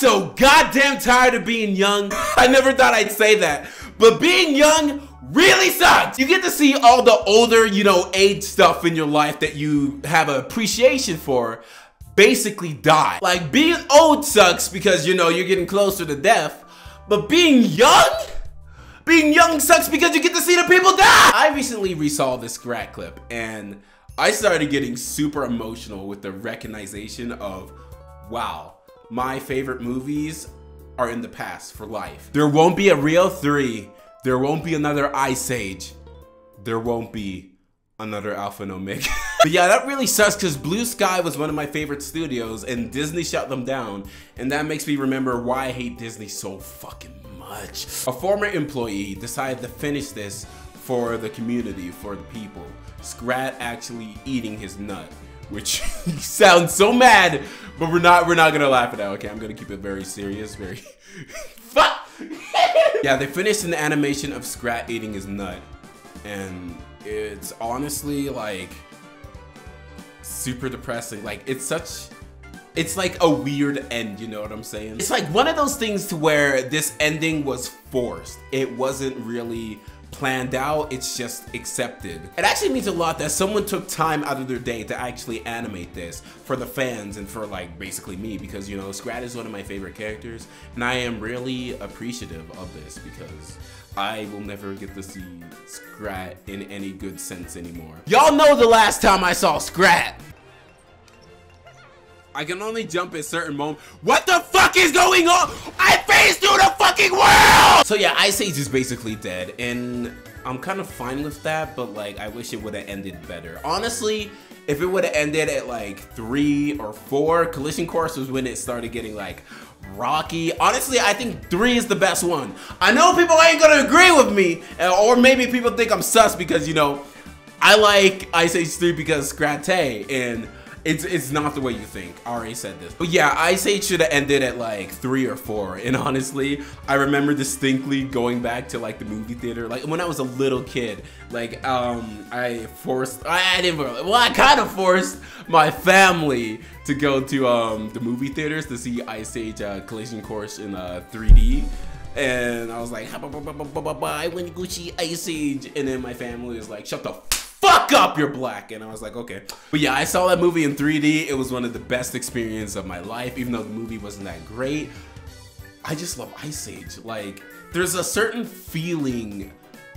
So goddamn tired of being young. I never thought I'd say that. But being young really sucks. You get to see all the older, you know, age stuff in your life that you have an appreciation for basically die. Like being old sucks because, you know, you're getting closer to death. But being young? Being young sucks because you get to see the people die. I recently resaw this Scrat clip and I started getting super emotional with the recognition of, wow, my favorite movies are in the past for life. There won't be a Rio 3. There won't be another Ice Age. There won't be another Alpha and Omega. but yeah, that really sucks because Blue Sky was one of my favorite studios and Disney shut them down. And that makes me remember why I hate Disney so fucking much. A former employee decided to finish this for the community, for the people. Scrat actually eating his nut, which sounds so mad, but we're not we're not gonna laugh at that. Okay, I'm gonna keep it very serious, very fuck. yeah, they finished an animation of Scrat eating his nut, and it's honestly like super depressing. Like it's such it's like a weird end, you know what I'm saying? It's like one of those things to where this ending was forced. It wasn't really planned out, it's just accepted. It actually means a lot that someone took time out of their day to actually animate this for the fans and for like basically me because you know, Scrat is one of my favorite characters and I am really appreciative of this because I will never get to see Scrat in any good sense anymore. Y'all know the last time I saw Scrat! I can only jump at certain moments. What the fuck is going on? I phased through the fucking world! So yeah, Ice Age is basically dead, and I'm kind of fine with that, but like, I wish it would have ended better. Honestly, if it would have ended at like three or four, Collision Course was when it started getting like rocky. Honestly, I think three is the best one. I know people ain't gonna agree with me, uh, or maybe people think I'm sus because, you know, I like Ice Age 3 because Scratte, and it's it's not the way you think. I already said this. But yeah, Ice Age should have ended at like three or four. And honestly, I remember distinctly going back to like the movie theater, like when I was a little kid. Like um, I forced, I, I didn't, well, I kind of forced my family to go to um the movie theaters to see Ice Age uh, Collision Course in uh 3D. And I was like, I went to see Ice Age. And then my family was like, shut the fuck up, you're black. And I was like, okay. But yeah, I saw that movie in 3D. It was one of the best experiences of my life, even though the movie wasn't that great. I just love Ice Age. Like, there's a certain feeling,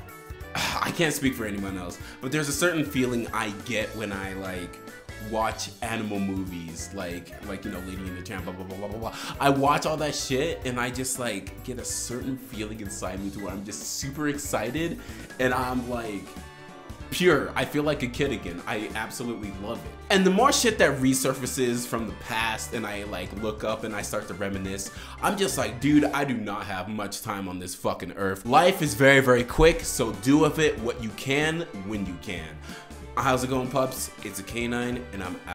I can't speak for anyone else, but there's a certain feeling I get when I like watch animal movies like like you know Lady in the Tramp blah blah blah blah blah I watch all that shit and I just like get a certain feeling inside me to where I'm just super excited and I'm like pure. I feel like a kid again. I absolutely love it. And the more shit that resurfaces from the past and I like look up and I start to reminisce, I'm just like, dude, I do not have much time on this fucking earth. Life is very, very quick, so do with it what you can when you can. How's it going, pups? It's a canine, and I'm out.